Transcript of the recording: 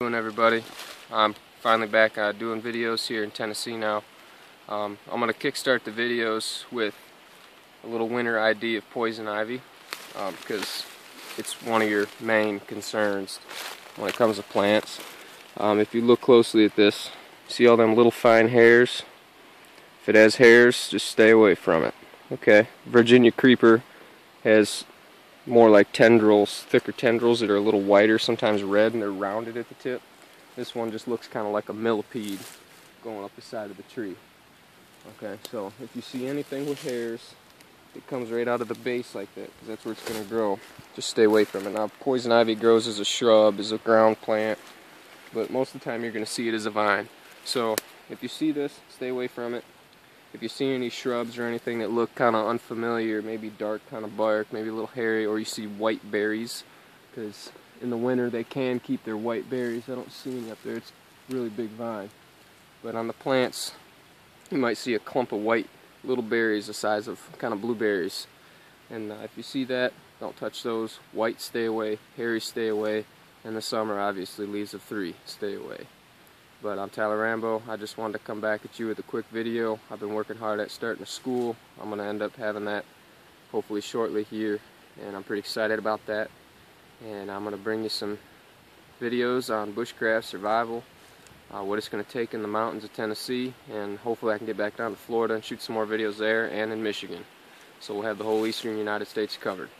doing everybody? I'm finally back uh, doing videos here in Tennessee now. Um, I'm gonna kickstart the videos with a little winter ID of poison ivy because um, it's one of your main concerns when it comes to plants. Um, if you look closely at this see all them little fine hairs? If it has hairs just stay away from it okay? Virginia creeper has more like tendrils, thicker tendrils that are a little whiter, sometimes red, and they're rounded at the tip. This one just looks kind of like a millipede going up the side of the tree. Okay, so if you see anything with hairs, it comes right out of the base like that, because that's where it's going to grow. Just stay away from it. Now, poison ivy grows as a shrub, as a ground plant, but most of the time you're going to see it as a vine. So if you see this, stay away from it if you see any shrubs or anything that look kind of unfamiliar, maybe dark kind of bark, maybe a little hairy, or you see white berries, because in the winter they can keep their white berries. I don't see any up there. It's really big vine. But on the plants, you might see a clump of white little berries the size of kind of blueberries. And uh, if you see that, don't touch those. White, stay away. Hairy, stay away. In the summer, obviously, leaves of three, stay away. But I'm Tyler Rambo. I just wanted to come back at you with a quick video. I've been working hard at starting a school. I'm going to end up having that hopefully shortly here. And I'm pretty excited about that. And I'm going to bring you some videos on bushcraft survival, uh, what it's going to take in the mountains of Tennessee, and hopefully I can get back down to Florida and shoot some more videos there and in Michigan. So we'll have the whole eastern United States covered.